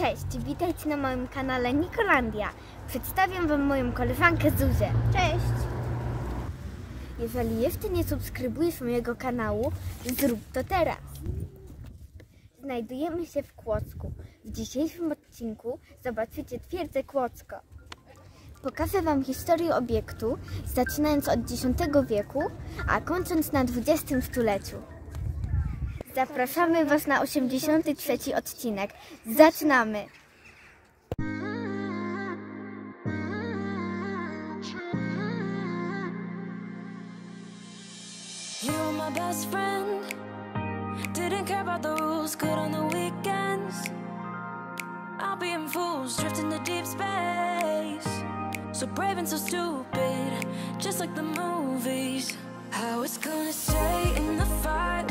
Cześć, witajcie na moim kanale Nikolandia. Przedstawiam Wam moją koleżankę Zuzę. Cześć! Jeżeli jeszcze nie subskrybujesz mojego kanału, zrób to teraz. Znajdujemy się w Kłodzku. W dzisiejszym odcinku zobaczycie twierdzę Kłodzko. Pokażę Wam historię obiektu, zaczynając od X wieku, a kończąc na XX stuleciu. Zapraszamy Was na 83 odcinek. Zaczynamy! Best friend. Didn't care about the rules, good on the weekends. I'll be in fools, drifting to deep space. So brave and so stupid, just like the movies. I was gonna stay in the fight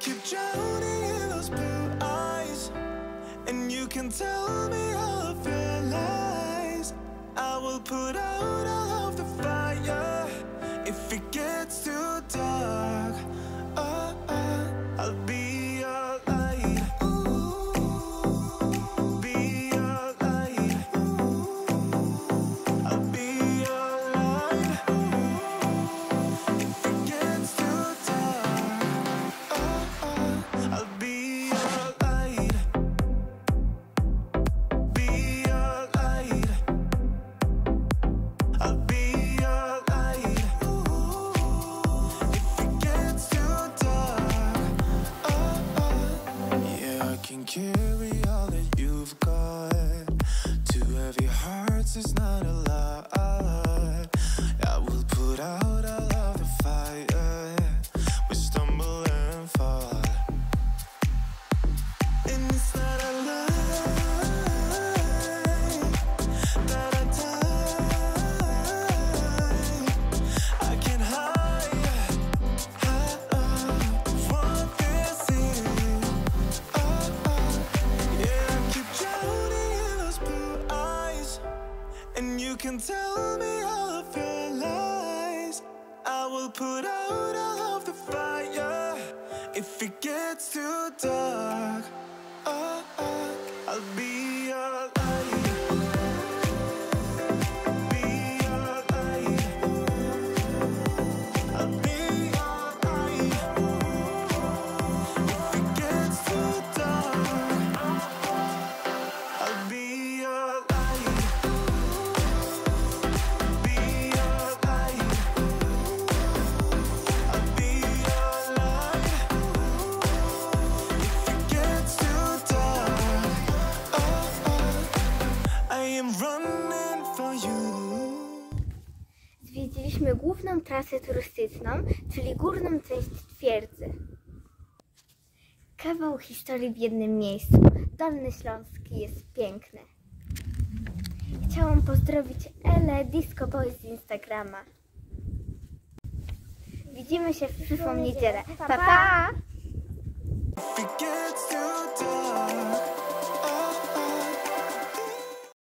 keep drowning in those blue eyes. And you can tell me all of your lies. I will put out all of the fire if it gets too hurts is not a lie. I will put out. tell me all of your lies. I will put out all of the fire if it gets too dark. Zwiedziliśmy główną trasę turystyczną, czyli górną część twierdzy. Kawał historii w jednym miejscu. Dolny Śląski jest piękny. Chciałam pozdrowić Elę Disco Boy z Instagrama. Widzimy się w przyszłą niedzielę. Pa, pa!